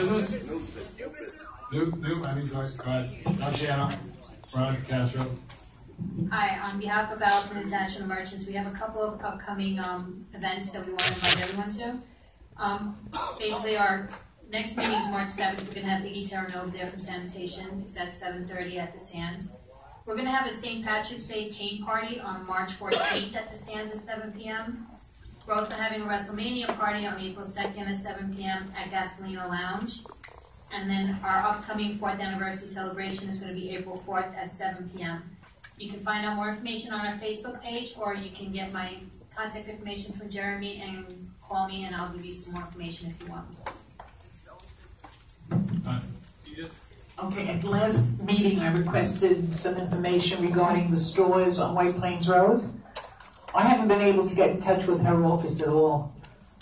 business? New, new, I mean, sorry, go ahead. I'm Shannon, Veronica Castro. Hi, on behalf of Allerton International Merchants, we have a couple of upcoming, um, events that we want to invite everyone to. Um, basically, our next meeting is March seventh, we're gonna have Iggy Terranova there from sanitation, it's at seven thirty at the Sands. We're gonna have a St. Patrick's Day paint party on March fourteenth at the Sands at seven P M. We're also having a WrestleMania party on April second at seven P M at Gasolina Lounge. And then our upcoming fourth anniversary celebration is gonna be April fourth at seven P M. You can find out more information on our Facebook page, or you can get my contact information from Jeremy and call me, and I'll give you some more information if you want. Uh? Okay, at the last meeting, I requested some information regarding the stores on White Plains Road. I haven't been able to get in touch with her office at all.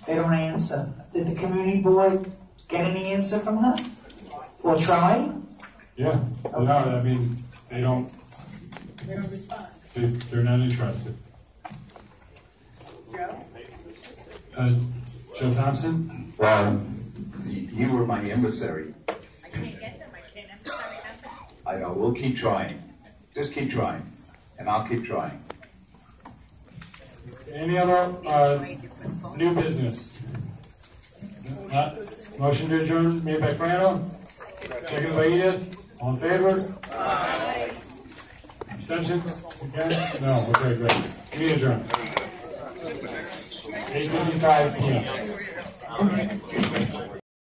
They don't answer. Did the community board get any answer from her? Or try? Yeah, no, I mean, they don't, They don't respond. they, they're not interested. Joe? Uh, Joe Thompson? Well, you were my emissary. I can't get them, I can't emphasize them. I know, we'll keep trying. Just keep trying, and I'll keep trying. Any other, uh, new business? Not, motion to adjourn made by Frano, second by Edith, all in favor? Abstentions, against, no, okay, great, we adjourn. Eight fifty-five P M.